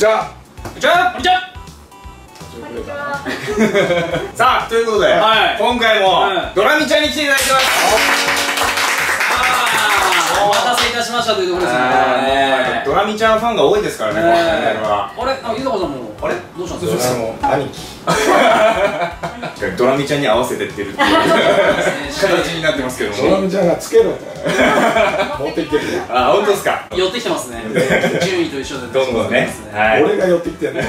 ちはこんにちはこんにちは。さあということで、はい。今回も、はいドラミちゃんに来ていただいてます。あーお待たせいたしましたというところですね。はいドラミちゃんファンが多いですからね、このチャンネルは。あれ？あゆたかさんも？あれ？どうしたんですか？兄貴。ドラミちゃんに合わせてってるっていう 形になってますけども。ドラムちゃんがつけろ。持ってきてるよ。あ本当ですか？寄ってきてますね。順位と一緒で。どんどんね。ははい。俺が寄ってきてんね。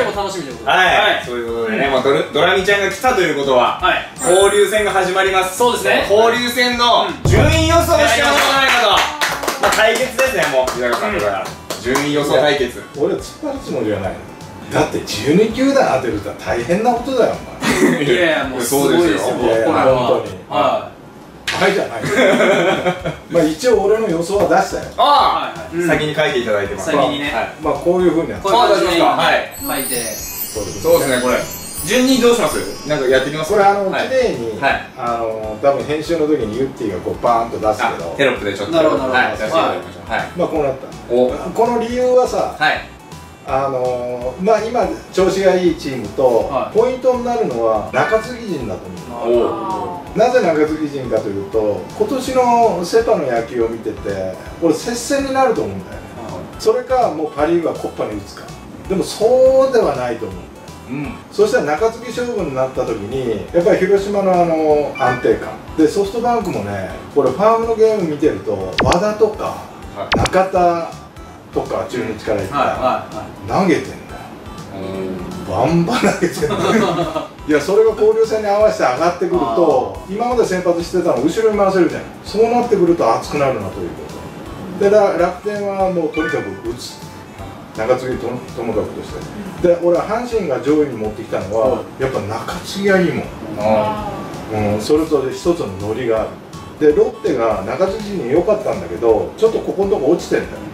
今日も楽しみということではい、そういうことでね、まあ、ドラドラミちゃんが来たということは、はい。交流戦が始まります。そうですね。交流戦の順位予想をしてもらわないかと、まあ、対決ですねもう平川さんとか、順位予想対決。俺突っ張るつもりはない。の。だって12球団当てるって大変なことだよ、おいやいやもうすごいですよ。そうですよいやい本当に。は前。はいじゃない。まあ一応俺の予想は出したよ。いあはいはい。あ、先に書いていただいてます。先にね。はい。まあこういうふうにやってこうであはい。書いて。そうですねこれ。順にどうします？なんかやってみます？これあのはい。綺麗に、はい。あの多分編集の時にユッティがこうバーンと出すあけど。テロップでちょっと。なるほどなるほど。はい。出していただきましょう。はい。まあこうなった。お。この理由はさはいあのまあ今調子がいいチームと、はい。ポイントになるのは中継ぎ陣だと思うおなぜ中継ぎ陣かというと今年のセ・パの野球を見てて俺接戦になると思うんだよね。それかもうパ・リーグはコッパに打つか。でもそうではないと思うんだようん。そしたら中継ぎ勝負になった時にやっぱり広島のあの安定感。でソフトバンクもねこれファームのゲーム見てると和田とかはい。中田とか中日からいったら投げてんだよ。バンバン投げてんだよ。いやそれが交流戦に合わせて上がってくると今まで先発してたの後ろに回せるじゃん。そうなってくると熱くなるなということ。でら楽天はもうとにかく打つ。中継ぎとともかくとして。で俺は阪神が上位に持ってきたのはやっぱ中継ぎがいいも。ん、あうん、それと一つのノリがある。でロッテが中継ぎに良かったんだけどちょっとここのとこ落ちてんだよ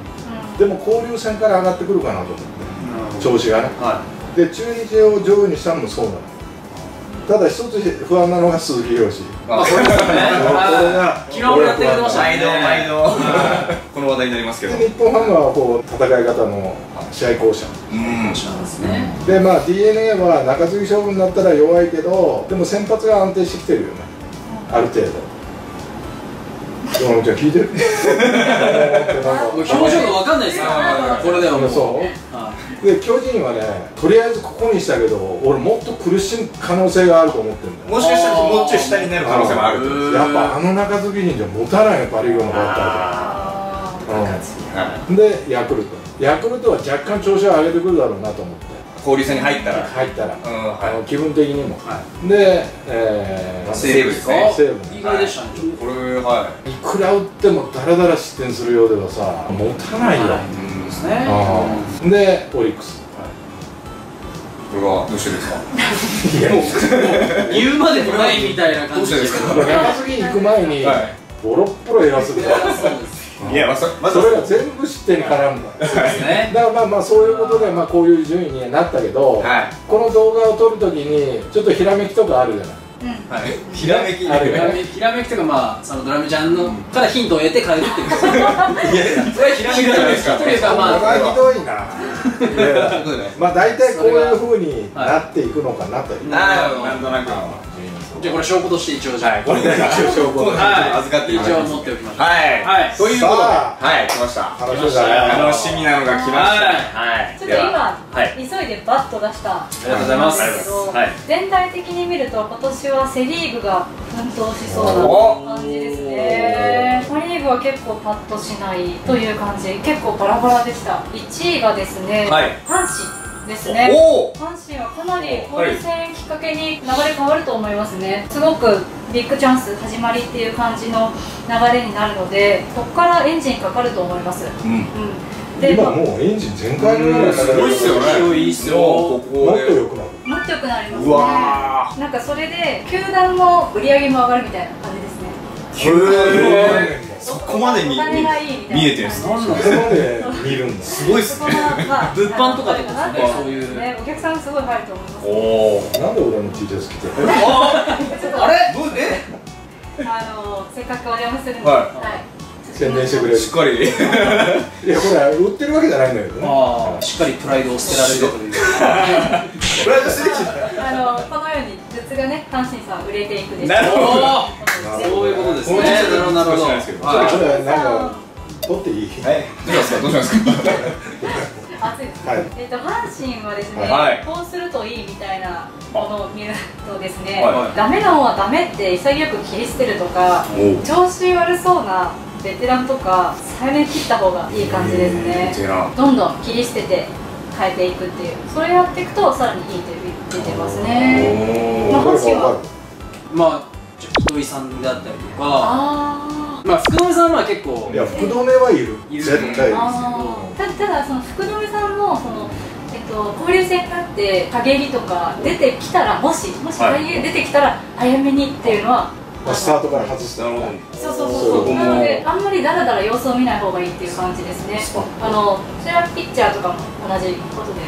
でも交流戦から上がってくるかなと思って。調子がね。い。はで中日を上位にしたのもそうなのただ一つ不安なのが鈴木宏あこれですよね。これが昨日もやってくれましたね。毎度毎度。この話題になりますけど。で日本ハムはこう戦い方の試合巧者。うん。いそうですねでまあ d n a は中継ぎ勝負になったら弱いけどでも先発が安定してきてるよね。ある程度ドラムちゃん聞いて。るもう表情が分かんないですからこれではもう。そう。はで巨人はねとりあえずここにしたけど俺もっと苦しむ可能性があると思ってるんだよ。もしかしたらもうちょい下になる可能性もあるやっぱあの中継ぎ陣じゃ持たないよパ・リーグのバッターあはい。ででヤクルト。ヤクルトは若干調子を上げてくるだろうなと思って交流戦に入ったら。入ったら、うんあのは気分的にも、はで、えー、西武ですね。西武意外でしたね。ちょっい。これはい。くら打ってもダラダラ失点するようではさ持たないよ、とうん。ですね。あー。でオリックス。これはどうしてですか？いや。言うまでもないみたいな感じですけど。中継ぎ行く前に、はい。ボロッボロエラするからそうですいやまずまずそれが全部失点に絡むんだ。そうですね。だからまあまあそういうことでまあこういう順位になったけど、はい。この動画を撮るときにちょっとひらめきとかあるじゃない？はい。ひらめき。あるよひらめひらめきというかまあそのドラムちゃんのからヒントを得て変えるっていう。それはひらめきじゃないですか。というか。まあはひどいな。まあ大体こういうふうになっていくのかなという、ああなんとなくじゃあこれ証拠として一応じゃはいこれが一応証拠はい預かってい。一応持っておきましょうはい。はい。ということで。さはい来ました。楽しみだね楽しみなのが来ましたはいはい。ちょっと今、は。い。急いでバッと出した。ありがとうございます。んですけど、はい。全体的に見ると今年はセ・リーグが奮闘しそうお。な感じですね。パ・リーグは結構パッとしないという感じ。結構バラバラでした。1位がですね、はい。阪神ですね。阪神はかなり交流戦きっかけに流れ変わると思いますね。すごくビッグチャンス始まりっていう感じの流れになるのでここからエンジンかかると思います。うん。うん。で今ももうエンジン全開になるすごいっすよね。勢いいいっすよもっことで。良くなるもっと良くなりますね。うわなんかそれで球団の売り上げも上がるみたいな感じですねそこまで見見えてるんですなんなんここまで見るんだすごいっすね。がまあ物販とかでですね。そういうねお客さんすごい入ると思いますおおなんで俺の T シャツ着てるあれ？どうえあのせっかくお邪魔するんで、はい宣伝してくれる。しっかり。いやこれ売ってるわけじゃないんだけどね。ああしっかりプライドを捨てられるという。プライド捨ててきたあのこのようにグッズがね阪神さん売れていくでしょう。なるほどそういうことですね。なるほどなるほど。少しないちょっとなんさか取っていい？はい。どうしますか？どうしますか？暑いです、はい。えっと阪神はですね、はい。こうするといいみたいなものを見るとですね、はい。ダメなものはダメって潔く切り捨てるとかお調子悪そうなベテランとか早めに切った方がいい感じですね。ベテラン。どんどん切り捨てて変えていくっていう。それやっていくとさらにいいって出てますね。まあ阪神はまあじゃあ糸井さんであったりとか。まあ福留さんは結構るいや福留はいる。いる。絶対いる。あー。たただその福留さんのその、えっと、交流戦があって陰りとか出てきたらもしもしはい。陰り出てきたら早めにっていうのは、まあスタートから外すなるほど。そうそうそうそそう。なのであんまりだらだら様子を見ない方がいいっていう感じですね。あのそれはピッチャーとかも同じことで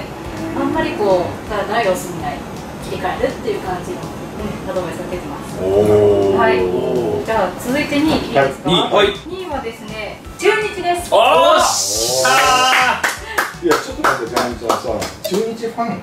あんまりこうだらだら様子見ない切り替えるっていう感じの、うん、アドバイスが出てます。はい。じゃあ続いて2位いいですか、はいはい。2位はですね中日です。おー。よしあいやちょっと待ってジャンちゃんさ中日ファン？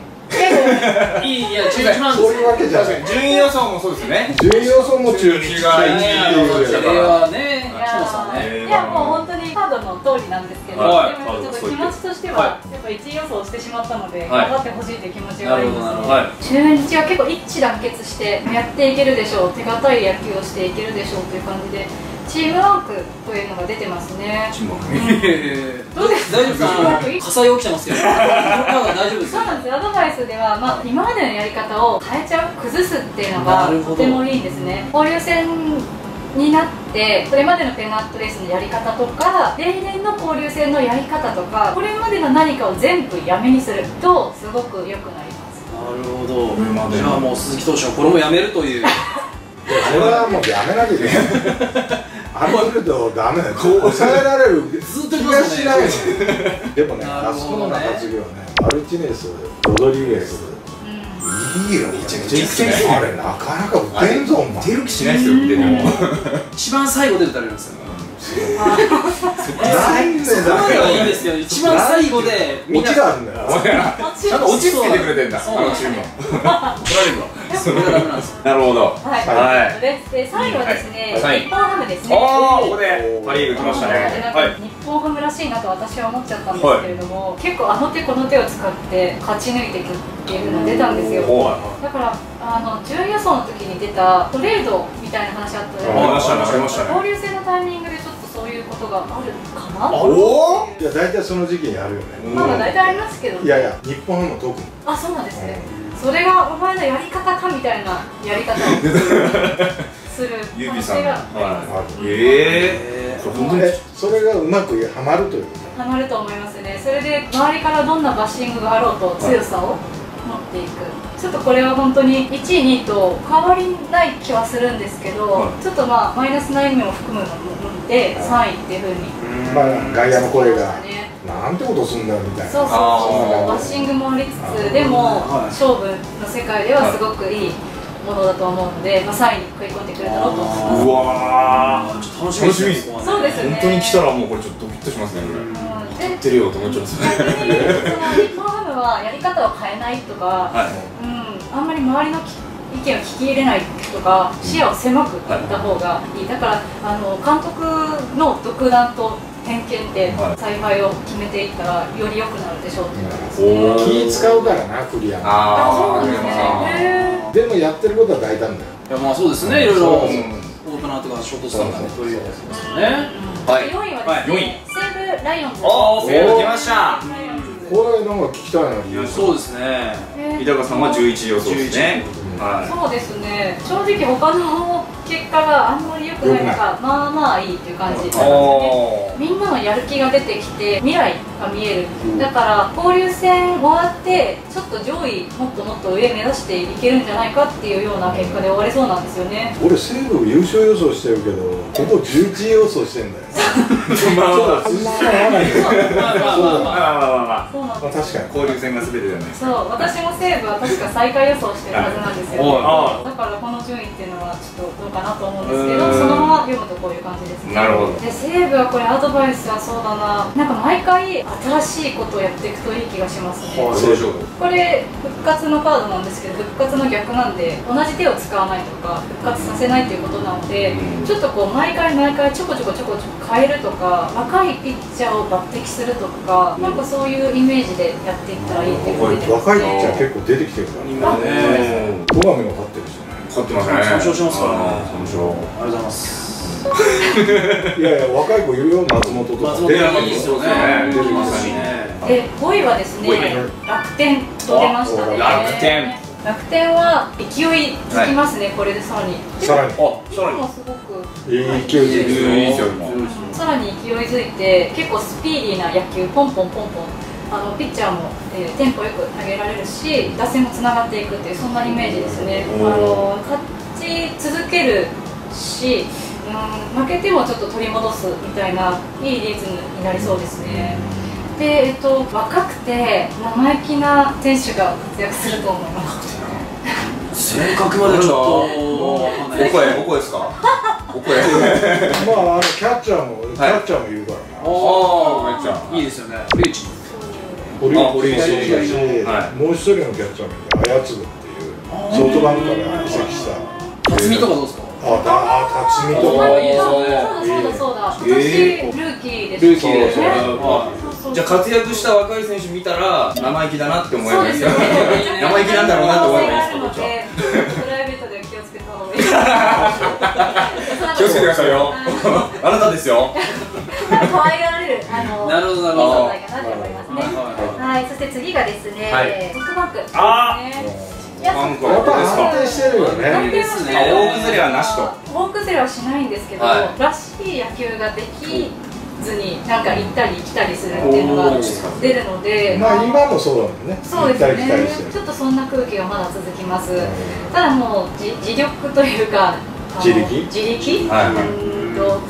いいいや中日なんそういうですよわけじゃない。順位予想もそうですね。順位予想も中日が1っていう。それはねいやそうさんね。ーいやもう本当にカードの通りなんですけど、はい。でもちょっと気持ちとしては、はやっぱ1位予想してしまったので、はい。頑張ってほしいという気持ちがあります中日は結構一致団結してやっていけるでしょう手堅い野球をしていけるでしょうという感じでチームワークというのが出てますね。チームワーク。どうです大丈夫ですか？火災起きてますよ大丈夫ですよ。そうなんです。アドバイスでは、まあ、今までのやり方を変えちゃう？崩すっていうのがとてもいいんですね。交流戦になってこれまでのペナントレースのやり方とか例年の交流戦のやり方とかこれまでの何かを全部やめにするとすごく良くなります。なるほど。これまでのじゃあもう鈴木投手はこれもやめるという。これはもうやめなきゃいけない。ある程度ダメ。だよ抑えられるずっと気がしない。でもねあそこの中継ぎはねマルチネスロドリゲスうんいいよ。めちゃくちゃいいっすね。あれなかなか打てんぞお前。出る気しないですよ見てても一番最後で打たれるんですよ。なんでそこだまではいいんよ。ですけど一番最後でみんなオチがあるんだよ。ちゃんと落ち着けてくれてんだあのチーム 取られるわなんです。よなるほど。はい、はい。でで最後はですね、はい。日本ハムですね。ああここでパ・リーグ来ましたね。はい。日本ハムらしいなと私は思っちゃったんですけれども、結構あの手この手を使って勝ち抜いていくっていうのが出たんですよ。だからあの順位予想の時に出たトレードみたいな話あったじゃないですか。ねありましたね。交流戦のタイミングでちょっとそういうことがあるかな。おおいや大体その時期にやるよね。うんまあまあ大体ありますけどいやいや日本ハム特に。あそうなんですね、それがお前のやり方かみたいなやり方をする。ユービさんはあるい。ええそれ本当にえそれがうまくはまるということハマると思いますね。それで周りからどんなバッシングがあろうと強さを持っていく。ちょっとこれは本当に1位2位と変わりない気はするんですけど、はちょっとまあマイナスな意味を含むので3位っていうふうに。まあ外野の声が。ねなんてことすんだよみたいな。そうそうあそう。ー。バッシングもありつつでもはい。勝負の世界ではすごくいいものだと思うので、まあ、3位に食い込んでくるだろうと思います。うわあーちょっと楽しみですね。そうですね本当に来たらもうこれちょっとドキッとしますねこれうん。言でってるよと思っちゃいます逆にその日本ハムはやり方を変えないとか、はい。うん、あんまり周りのき意見を聞き入れないとか視野を狭くいった方がいい、だからあの監督の独断と偏見ではい采配を決めていったらより良くなるでしょうっていうのが。ですおー。ね気使うからなクリアあああそうなんですねでもやってることは大胆だよいやまあそうですねいろいろ。そうオープナーとかショートスタンダーで取り入れてますよね。はい。4位はですね、はい。四位。西武ライオンズ。おーセール来ました。これなんか聞きたいな。理由そうですね。えー。板川さんは11予想ですね11はそうですね。正直他の結果があんまり良くない中まあまあいいっていう感じなんですね。みんなのやる気が出てきて未来が見える、だから交流戦終わってちょっと上位もっともっと上目指していけるんじゃないかっていうような結果で終わりそうなんですよね。俺西武優勝予想してるけどここ11位予想してんだよ まあまあまあ。まあまあまあまあ。まあまあまあ。そうなんまあです確かに交流戦が全てじゃなそう私も西武は確か最下位予想してるはずなんですよ、だからこの順位っていうのはちょっとどうかなと思うんですけど、うん。そそのまま読むとこういう感じですね。なるほど。で西武はこれアドバイスはそうだな。なんか毎回新しいことをやっていくといい気がしますね。そうでしょう。これ復活のカードなんですけど復活の逆なんで同じ手を使わないとか復活させないっていうことなので、うん。ちょっとこう毎回毎回ちょこちょこちょこちょこ変えるとか若いピッチャーを抜擢するとか、なんかそういうイメージでやっていったらいいっていう。のが出てます若いピッねチャー結構出てきてるから今ね戸上も勝ってるしね。勝ってますね。損傷しますからねうん損傷ありがとうございます。いやいや若い子いるよ松本とか。松本出ていいですよね。出てまますすね。ねで5位はですね5位。楽天と出ましたね。あ楽天楽天は勢いつきますね、これでさらに。さらに。あさらに。今もすごく。いい勢いでいさらに勢いづいて結構スピーディーな野球ポンポンポンポン。あのピッチャーも、えーテンポよく投げられるし打線もつながっていくっていうそんなイメージですね。あの勝ち続けるし、うん、負けてもちょっと取り戻すみたいないいリズムになりそうですねで、えっと、若くて生意気な選手が活躍すると思います。正確までちょっとお声お声。ですか？お声。まああのキャッチャーもキャッチャーもいるから。なおめっちゃ。いいですよね。堀内。堀あ堀内内。選手。だしはもう一人のキャッチャーもいる綾継っていうソフトバンクから移籍した。辰巳とかどうですか？あだあ辰巳とか。あいいですよね。そうだそうだそうだ。今年えルーキーでルーキーでそうねあそうそうじゃあ活躍した若い選手見たら生意気だなって思いますね。生意気なんだろうなって思います可能性があるので、プライベートでは気をつけた方がいい。気をつけてくださいよ。あなたですよ。可愛がられる、あの、なるほどなるいいほど存在かなと思いますね。ははい、そして次がですね、はい。ソフトバンク。あねいやなんかやっぱ安定してるよ安ね定ですね。あ大崩れはなしと。大崩れはしないんですけど、はらしい野球ができなんか行ったり来たりするっていうのが出るので、まあ今もそうだもんね。そうですね。ちょっとそんな空気がまだ続きます。ただもう自自力というか自力？自力、はいうーんと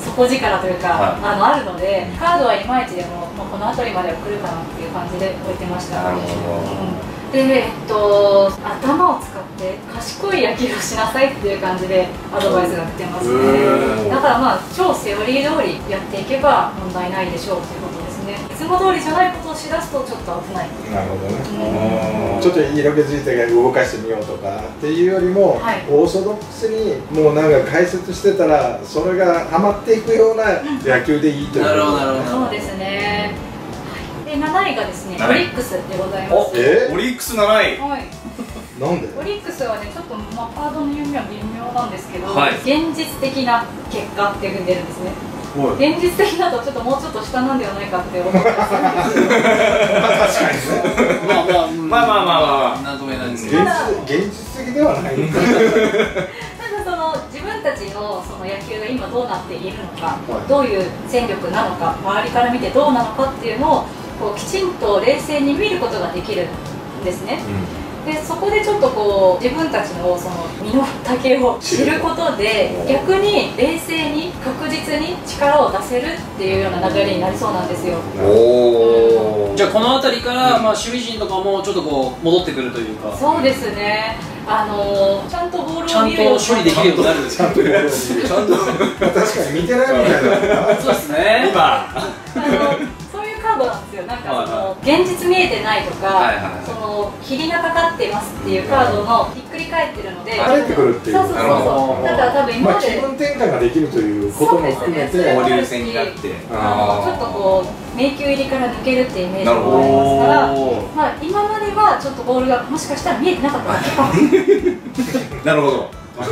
底力というか、はい。あのあるのでカードはいまいちでも、まあ、この辺りまでは来るかなっていう感じで置いてました。なるほど。うんでえっと頭を使って賢い野球をしなさいっていう感じでアドバイスが来てますね。だからまあ超セオリー通りやっていけば問題ないでしょうということですね。いつも通りじゃないことをしだすとちょっと危ない。なるほどね。うん。ちょっと色気づいて動かしてみようとかっていうよりも、はい。オーソドックスにもうなんか解説してたらそれがハマっていくような野球でいいというなるほどなるほど。そうですね。はいで7位がですね、7位オリックスでございまおす。え？オリックス7位はい。なんで？オリックスはね、ちょっとまあカードの読みは微妙なんですけど、はい。現実的な結果っていうふうに出るんですね。現実的だとちょっともうちょっと下なんではないかって思ってます。確かにね。まあまあうんまあまあまあまあなんとも言えないです現けど実現実的ではないただその自分たちのその野球が今どうなっているのか、はいどういう戦力なのか、周りから見てどうなのかっていうのをこうきちんと冷静に見ることができるんですね。でそこでちょっとこう自分たちのその身の丈を知ることで逆に冷静に確実に力を出せるっていうような流れになりそうなんですよ。おおじゃあこの辺りから、まあ、守備陣とかもちょっとこう戻ってくるというか。そうですね。あのーちゃんとボールちゃんと処理できるようになる。ちゃんと。確かに見てないみたいな。そうですね。今よ。なんかそはい。の現実見えてないとか、はいはいその霧がかかっていますっていうカードのひっくり返ってるので、返ってくるっていう。そうそうそうそう。だから多分今まで気分転換ができるということも含めて。交流戦になって。あのちょっとこう迷宮入りから抜けるっていうイメージもありますなから、まあ、今まではちょっとボールがもしかしたら見えてなかったな。るほど。で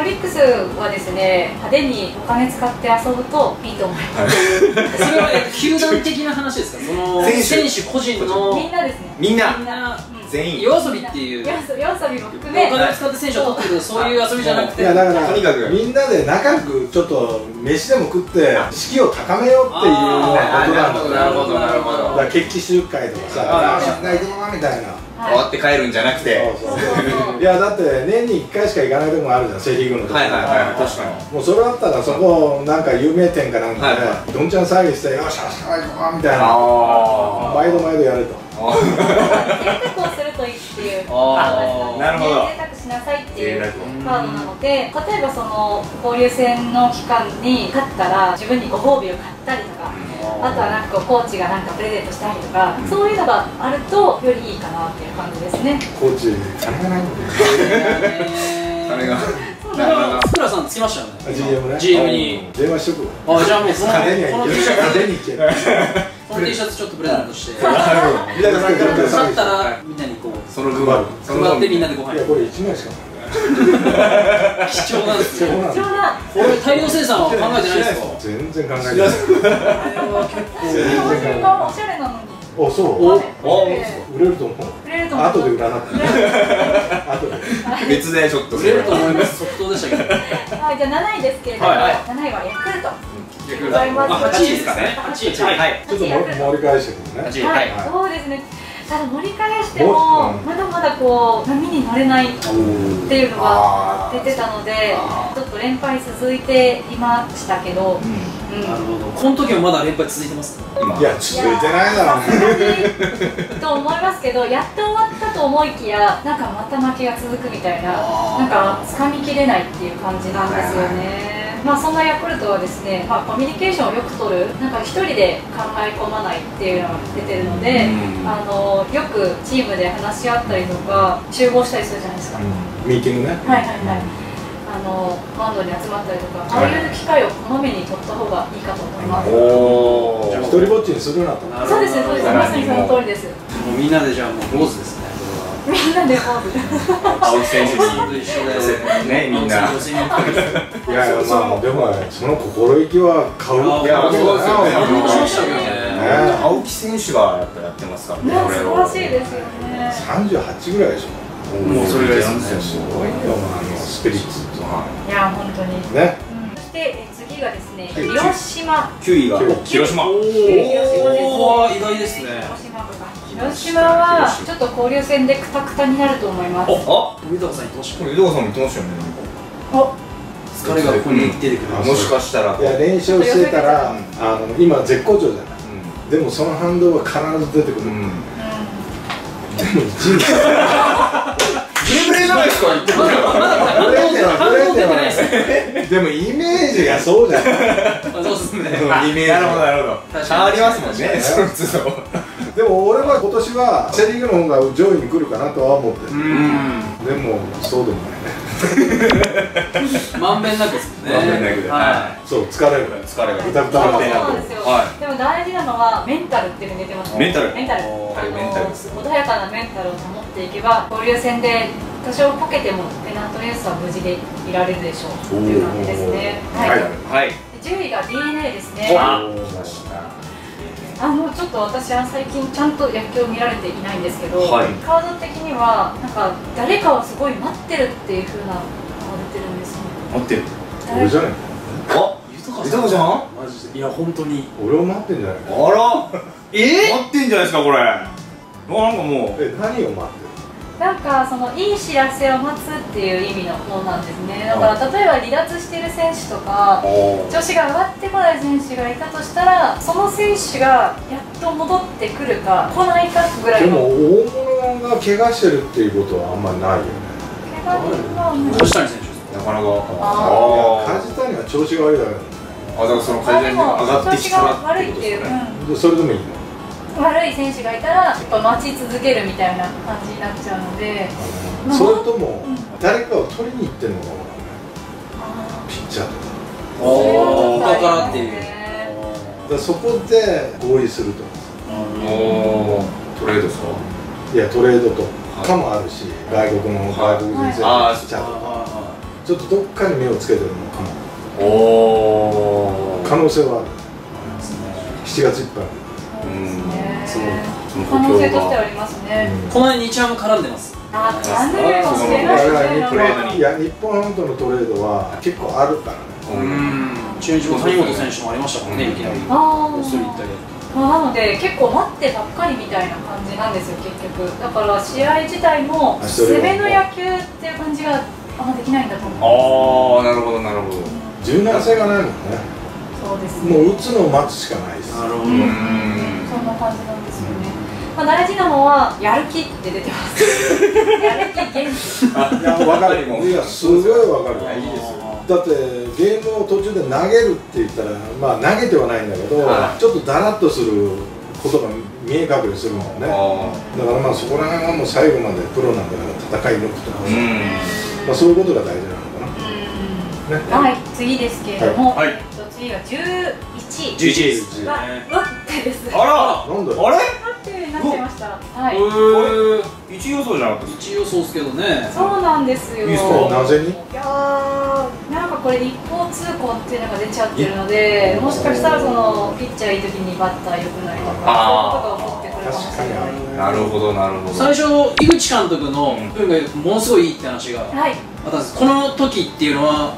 オリックスはですね派手にお金使って遊ぶといいと思います。それはえ球団的な話ですか？その選手選手個人のみんなですね。みんなみんな、うん。全員。夜遊びっていう。夜遊び夜遊びも含おめ金を使って選手を取ってくるそういう遊びじゃなくて。いやだからとにかくみんなで仲良くちょっと飯でも食って士気を高めようっていうことなんだよなるほどなるほどだから決起集会とかさはい「よしみんな行くぞ」みたいな。はい終わって帰るんじゃなくて。そうそうそう。いやだって年に1回しか行かないとこもあるじゃんセ・リーグのとこはいはいはい。確かに。もうそれだったらそこなんか有名店かなんかはいでどんちゃん騒ぎして「よし明日から行こう」みたいな。あ毎度毎度やると。あ贅沢をするといいっていうあなるほど。贅沢しなささいっていうカードなので例えばその交流戦の期間に勝ったら自分にご褒美を買ったりとかあとはなんかこうコーチがなんかプレゼントしたりとか、そういうのがあるとよりいいかなっていう感じですね。コーチ金がないんだよ金が。そうなかなか福良さんつきましたよね。GM ね。GM に。電話しとくわ。あじゃあもうそのこのい T けシャツ。にこの T シャツちょっとプレゼントして。みたいな勝ったらみんなにこうその配ってみんなでご飯いやこれ1枚しかない貴重なんですよ貴重なこれ大量生産は考えてないですか全然考えてないあれは結構全然考えてないがおしゃれなのにおそうお売れると思うえ売れると思います後で売らなくて後で別でちょっと売れると思います即答でしたけどはい、じゃあ7位ですけれども、はいはい7位はヤクルト。逆ございますあ8位ですかね。8位はい。はいちょっと盛り返してくるね。8位。ははいい、そうですね。ただ盛り返しても、まだまだこう波に乗れないっていうのが出てたので、ちょっと連敗続いていましたけど、うん。なるほど。この時もまだ連敗続いてます今。いや続いてないだろさすがにと思いますけど、やっと終わったと思いきや、なんかまた負けが続くみたいな、なんか掴みきれないっていう感じなんですよね。まあそんなヤクルトはですね、まあ、コミュニケーションをよく取る、なんか一人で考え込まないっていうのが出てるので、あのよくチームで話し合ったりとか、集合したりするじゃないですか。ミーティングねはいはいはい。あのマウンドに集まったりとか、ああいう機会をこまめに取った方がいいかと思います。おー一人ぼっちにするなとそうですね、そうですね、まさにその通りです。もうみんなでじゃあもう坊主ですねみんなでポーズ。青木選手にと一緒でねみんな。いやいやまあでもねその心意気は買う。いやそうですよね。青木選手がやっぱやってますからね素晴らしいですよね。38ぐらいでしょもうそれぐらいですねすごいよあのスピリッツいや、本当に。ね。そして、え次がですね、はい。広島。9位が広島。おおー意外ですね広島は、ちょっと交流戦でクタクタになると思います。あ豊さんにどうしこれさんも言ってましたよねお、疲れがここに出てくるうんもしかしたら。いや練習してたらあの今絶好調じゃない。うでもその反動は必ず出てくる、でも人生。ブレじゃないですか言ってましたよブレてはブレて出てないです。はでもイメージがそうじゃない。そうですね。イメージ。なるほどなるほど。変わりますもんねその都度でも俺は今年はセ・リーグの方が上位に来るかなとは思ってる、うん。でもそうでもないね。まんべんなくですね。まんべんなくはそう疲れる。疲れが豚ん。豚の手そうなんですよ。はでも大事なのはメンタルっていうのに出てます。ね。メンタル。メンタル。おあーメンタル穏やかなメンタルを保っていけば、交流戦で多少こけてもペナントレースは無事でいられるでしょうっていう感じですね。はい。はい。はい。10位が DNA ですね。あ来ましたあのちょっと私は最近ちゃんと野球を見られていないんですけど、はい。カード的にはなんか誰かをすごい待ってるっていう風なのが出てるんですよ。待ってる。俺じゃない？あ豊井戸川さん？マジで。いや本当に。俺を待ってんじゃないあら。え？待ってんじゃないですかこれ。なんかもう。え何を待ってなんかそのいい知らせを待つっていう意味のものなんですね。だから例えば離脱してる選手とか。調子が上がってこない選手がいたとしたらその選手がやっと戻ってくるか来ないかぐらるでも大物が怪我してるっていうことはあんまりないよね。怪我人はもう梶谷選手です。なかなか。ああ梶谷は調子が悪いだけだあだからそのまあで会社に上がってきたらが悪いっていう、でそれでもいいの？うん、悪い選手がいたらやっぱ待ち続けるみたいな感じになっちゃうので。まあそれともうん。誰かを取りに行ってんのかもあピッチャーとか。ーそれはちょっとあり他からっていうねだそこで合意するとおートレードですかいやトレードとはいかもあるし外国の外国人選手はいピッチャーとかちょっとどっかに目をつけてるのかもお可能性はある7月いっぱいそうですねその可能性としてはありますね、この辺日ハム絡んでます。あー絡んでるかもしれだないから日ですねトレードに本いや日本ハムとのトレードは結構あるからね。うん。中日も谷本選手もありましたからねいきなり。あー。オーストリー行ったあ、なので結構待ってばっかりみたいな感じなんですよ結局。だから試合自体も攻めの野球っていう感じがあんまできないんだと思うああなるほどなるほど。柔軟性がないもんね。そうですね。もう打つのを待つしかないです。なるほど。うんうんそんな感じなんですよね。まあ、大事なのはやる気って出てます。やる気元気。いや分かるいやすごい分かる。いいですよだってゲームを途中で投げるって言ったらまあ投げてはないんだけど、はい。ちょっとだらっとすることが見え隠れするもんね。だからまあそこら辺はもう最後までプロなんだから戦い抜くとか、うん。まあ、そういうことが大事なのかな。ね。はい次ですけれども、はい。えっと次は11 11位はロッテです。あらなんだよ。あれ？ロッテになっちゃいました。はい。これ？1位予想じゃなかったです一応そうですけどね。そうなんですよ。いいっすかなぜに？いやーなんかこれ一方通行っていうのが出ちゃってるのでもしかしたらそのピッチャーいい時にバッター良くないとかあそういうことが起こってくるかもしれない。なるほどなるほど。最初井口監督のうん。運がものすごいいいって話がはい。あったんです。この時っていうのは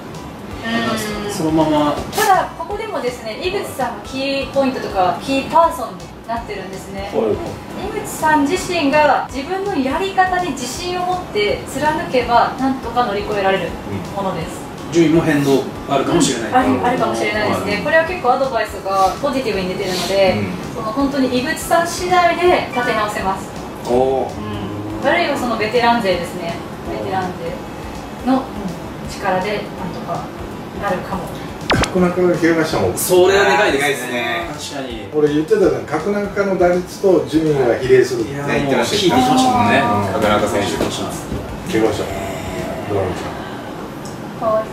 うんそのまま。ただここでもですね井口さんがキーポイントとかキーパーソンになってるんですね。井口さん自身が自分のやり方に自信を持って貫けばなんとか乗り越えられるものです。順位も変動あるかもしれない、あるあるかもしれないですね、これは結構アドバイスがポジティブに出てるので、その本当に井口さん次第で立て直せます、おおうん、あるいはそのベテラン勢ですね。ベテラン勢の、うん力でなんとかなるかも。角中が怪我したも。んそれはでかいですねでかいですね。確かに。俺言ってたじゃん。角中の打率と順位が比例する。っていやね言ってました聞いてきましたもんね。うん。角中選手。怪我した。ドラムちか？わい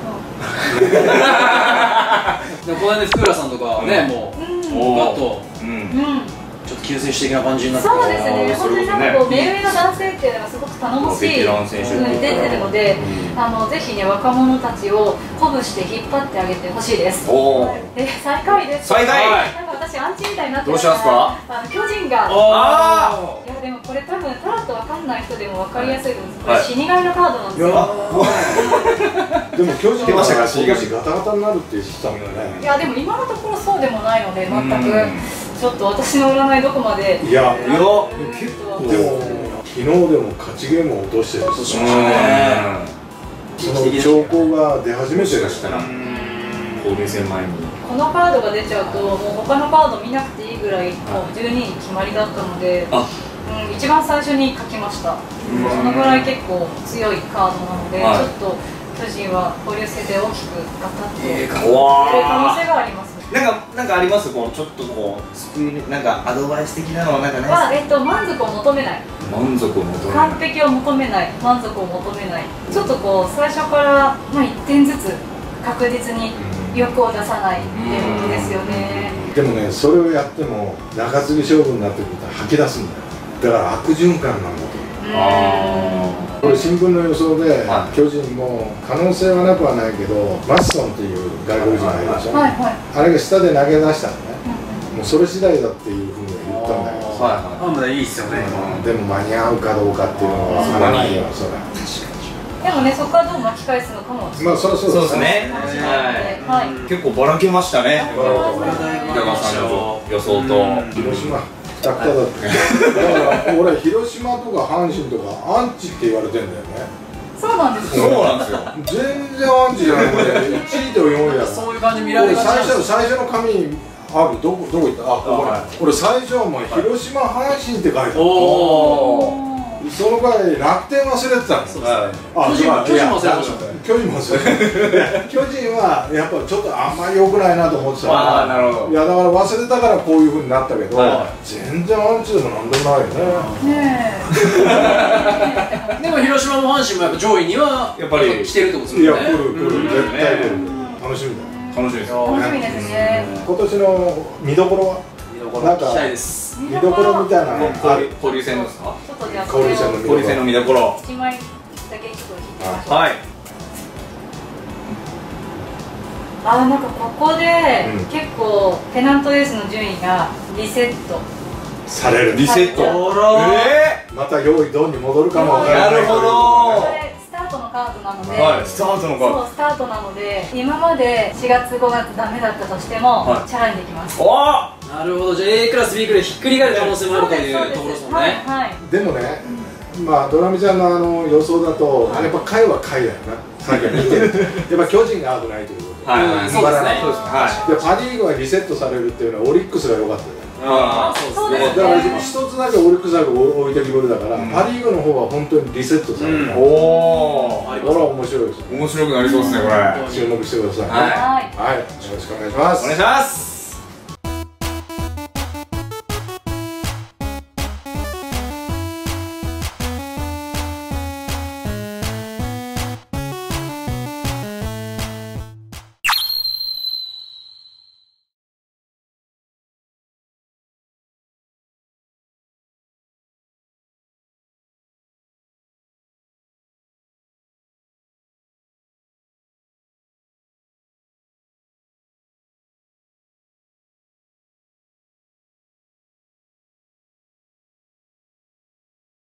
でもこの間福浦さんとかはね、もうそううん。おガッとうん。うんちょっと救世主的な感じになってそうですね、本当になんかこう、目上の男性っていうのがすごく頼もしい出てるので、あのぜひね、若者たちを鼓舞して引っ張ってあげてほしいです。おおで、最下位です。最下位。なんか私、アンチみたいになってどうしたんすか？あの巨人が。あいやでもこれ多分タラッと分かんない人でも分かりやすいと思うんです。これはい死神のカードなんですよ、でも巨人出ましたか？は今年ガタガタになるって言ってたもんね。いやでも今のところそうでもないので全うん。くちょっと私の占いどこまで？いやいや結構でも昨日でも勝ちゲームを落としてるししましたね。その兆候が出始めてる。したら交流戦前に。このカードが出ちゃうともう他のカード見なくていいぐらいもう12位決まりだったので、あ。うん、一番最初に書きました。そのぐらい結構強いカードなので、はい。ちょっと巨人は交流戦で大きくガタッと出るええか可能性がありますなんかなんかあります？こうちょっとこう救いなんかアドバイス的なのはなんかないは、えっと、満足を求めない。満足を求め完璧を求めない。満足を求めない。ちょっとこう最初から、まあ、1点ずつ確実に欲を出さないっていうことですよね。でもねそれをやっても中継ぎ勝負になってくると吐き出すんだよ。だから悪循環なんだと思うあこれ新聞の予想で、はい。巨人も可能性はなくはないけどマッソンっていう外国人がいるでしょ、はいはい。あれが下で投げ出したのね。もうそれ次第だっていうふうには言ったんだけど。はいはあまだいいっすよね。でも間に合うかどうかっていうのがわからないよそれ。でもねそこはどう巻き返すのかもまあそりゃそうそうですね。はい。い。結構ばらけましたね。ばらけました北川さんの予想と。広島くただってだから俺広島とか阪神とかアンチって言われてんだよね。そうなんですそうよ。なんですよ全然アンチじゃない。これ1位と4位やそういう感じ見られ俺が最初最初の紙あるどこどこ行った？あここはい。俺最初はもう広島阪神って書いてあるおおその回楽天忘れてたのそうはあ巨人もそういや巨人も忘れました巨人も忘れてた。巨人はやっぱちょっとあんまり良くないなと思ってた。からああなるほど。いやだから忘れたからこういうふうになったけど、は全然アンチでもなんでもないよね。ねえ。でも広島も阪神もやっぱ上位にはやっぱり来てるってことですいや来る来る、うん。絶対来る。楽しみだよ。楽しみです。よ楽しみですね。今年の見どころは？見どころなんか聞きたいです見どころみたいなのある？交流戦ですか？交流戦の見どころ。交流戦の見どころ。1枚だけちょっと聞いてみましょう。はい。あーなんかここで、うん。結構ペナントエースの順位がリセット。される。リセット。あえまた用意ドンに戻るかもわからない。なるほど。これスタートのカードなので、はい。スタートのカード。そうスタートなので今まで4月5月ダメだったとしても、はい。チャレンジできます。おーなるほど。じゃあ A クラス B クラスひっくり返る可能性もあるというところですもんはいねはい。でもね、まあドラミちゃんのあの予想だと、やっぱ回は回だよな。さっきは見て。る やっぱ巨人が危ないということはいはい。そうですね。でパ・リーグはリセットされるっていうのはオリックスが良かった。よね。あそうですだからね一つだけオリックスだけ置いてきぼりだから、うん。パ・リーグの方は本当にリセットされる、うん。こおおれは面白いですよ。面白くなりそうですねこれ。はい注目してください。はい。はい、よろしくお願いします。お願いします